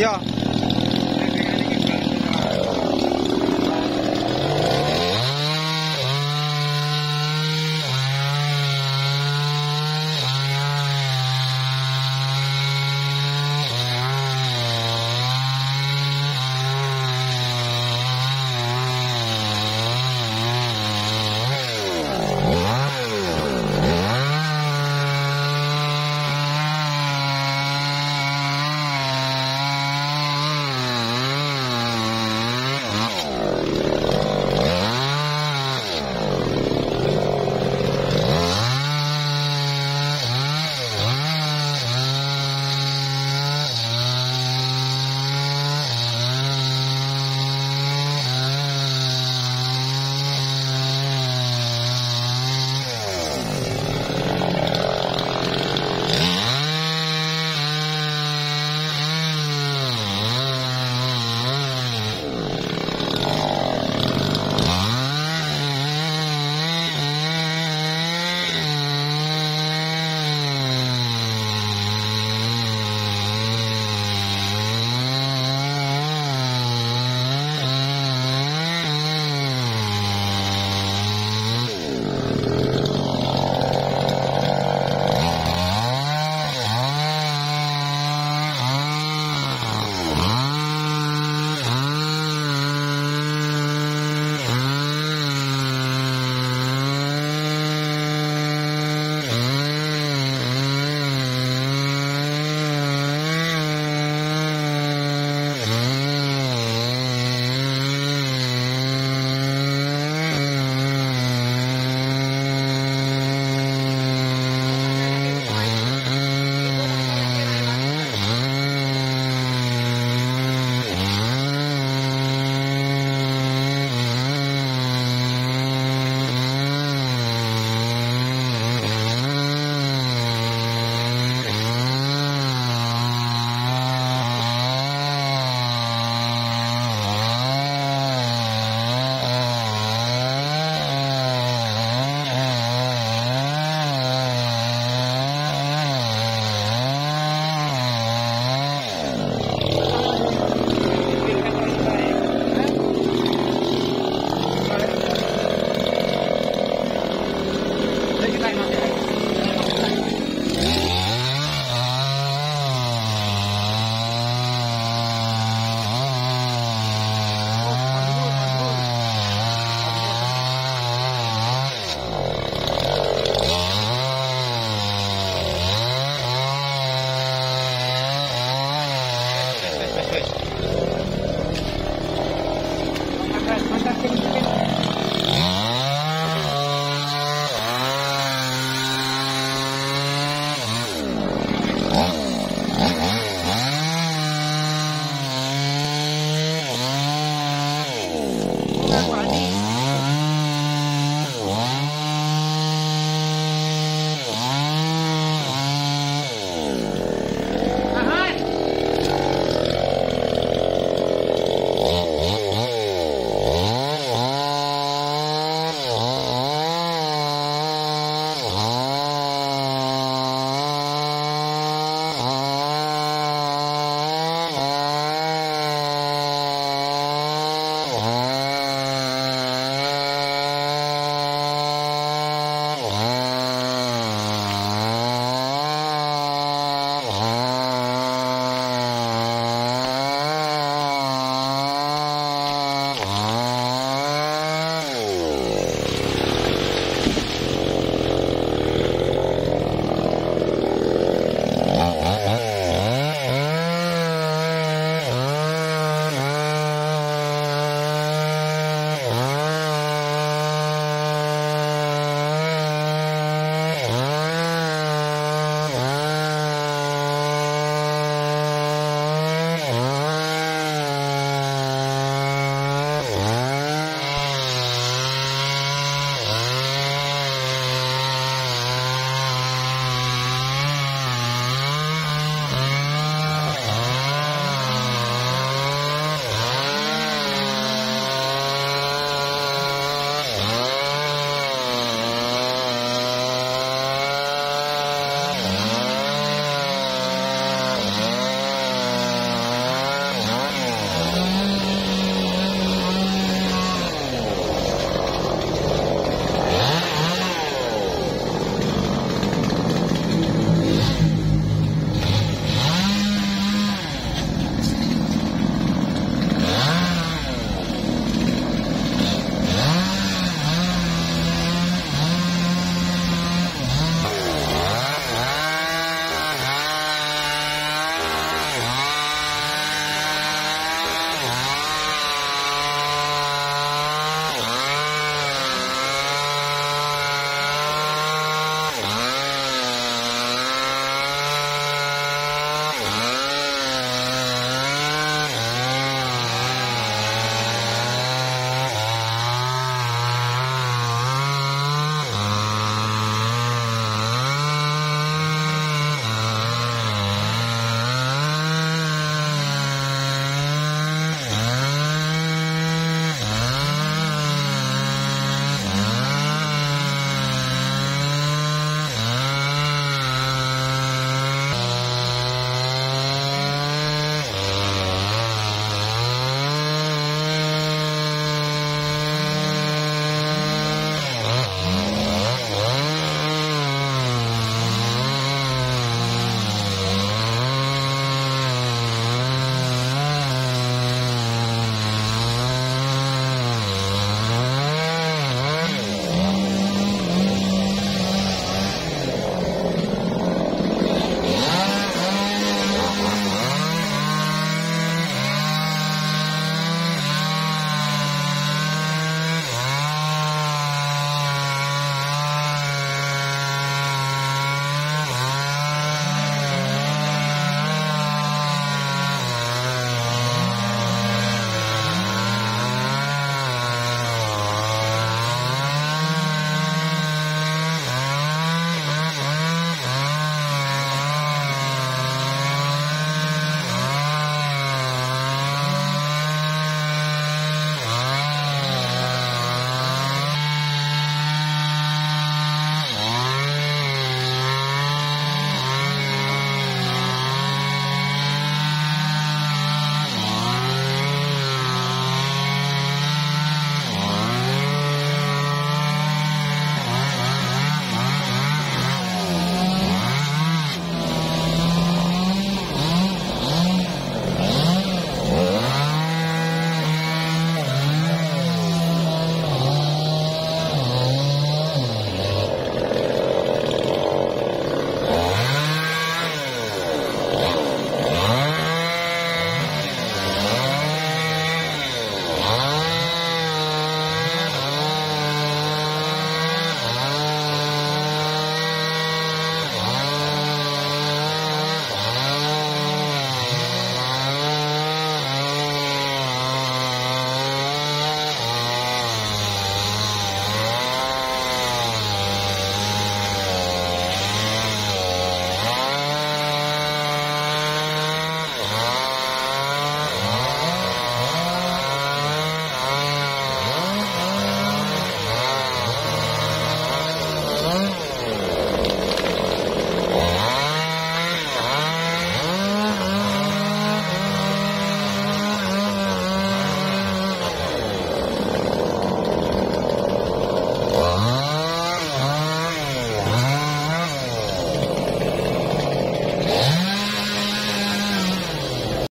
谁呀